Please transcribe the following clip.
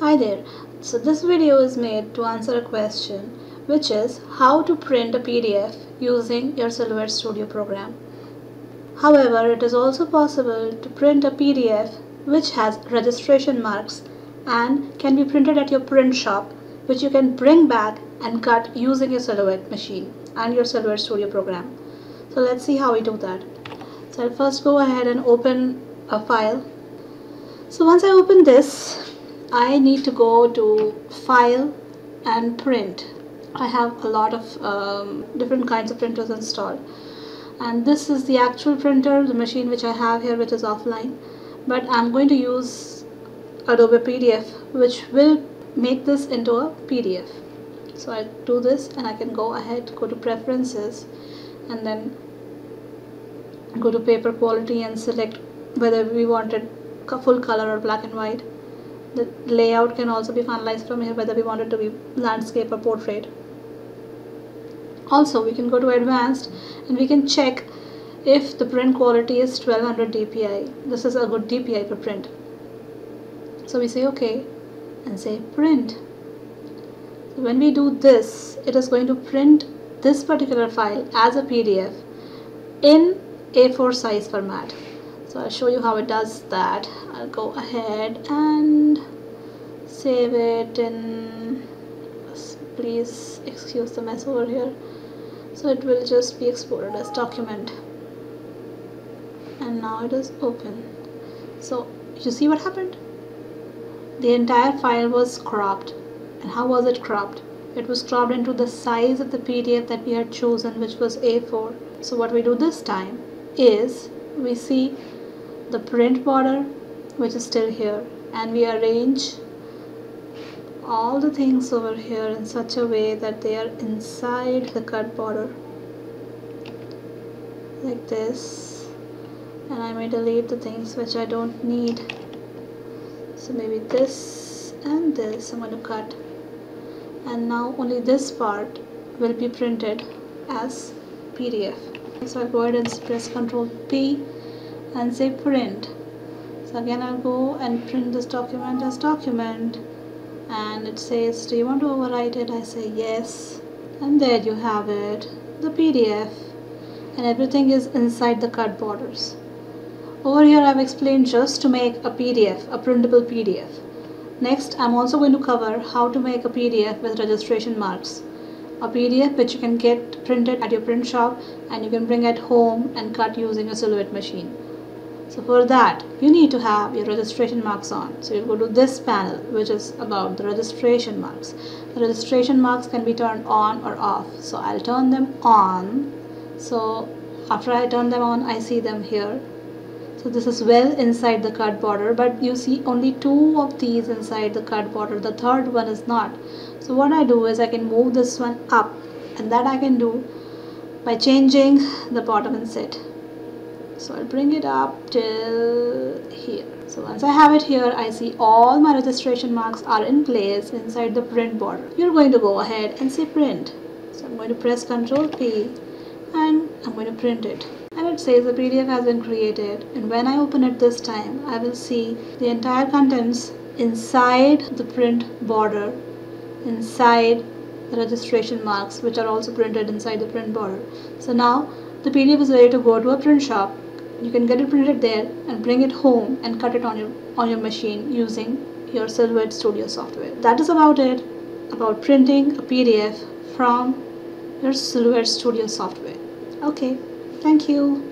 Hi there. So this video is made to answer a question which is how to print a PDF using your Silhouette Studio program. However, it is also possible to print a PDF which has registration marks and can be printed at your print shop which you can bring back and cut using your Silhouette machine and your Silhouette Studio program. So let's see how we do that. So I'll first go ahead and open a file. So once I open this, I need to go to file and print. I have a lot of um, different kinds of printers installed. And this is the actual printer the machine which I have here which is offline. But I'm going to use Adobe PDF which will make this into a PDF so I do this and I can go ahead go to preferences and then go to paper quality and select whether we wanted full color or black and white the layout can also be finalized from here whether we want it to be landscape or portrait. Also we can go to advanced and we can check if the print quality is 1200 dpi this is a good dpi for print. So we say okay and say print. When we do this it is going to print this particular file as a pdf in a4 size format so I'll show you how it does that. I'll go ahead and save it in please excuse the mess over here. So it will just be exported as document. And now it is open. So you see what happened? The entire file was cropped. And how was it cropped? It was cropped into the size of the PDF that we had chosen which was A4 so what we do this time is we see the print border which is still here. And we arrange all the things over here in such a way that they are inside the cut border. Like this. And I may delete the things which I don't need. So maybe this and this I'm going to cut. And now only this part will be printed as PDF so I'll go ahead and press ctrl P and say print. So again I'll go and print this document as document. And it says do you want to overwrite it? I say yes. And there you have it the PDF and everything is inside the cut borders. Over here I've explained just to make a PDF a printable PDF next I'm also going to cover how to make a PDF with registration marks. A PDF which you can get printed at your print shop and you can bring at home and cut using a silhouette machine so for that you need to have your registration marks on. So you go to this panel which is about the registration marks. The registration marks can be turned on or off. So I'll turn them on. So after I turn them on I see them here. So this is well inside the cut border but you see only two of these inside the cut border. The third one is not. So what I do is I can move this one up and that I can do by changing the bottom inset so I'll bring it up till here. So once I have it here I see all my registration marks are in place inside the print border. You're going to go ahead and say print. So I'm going to press ctrl P and I'm going to print it. And it says the PDF has been created. And when I open it this time I will see the entire contents inside the print border inside the registration marks which are also printed inside the print border. So now the PDF is ready to go to a print shop you can get it printed there and bring it home and cut it on your on your machine using your Silhouette Studio software. That is about it about printing a PDF from your Silhouette Studio software. Okay, thank you.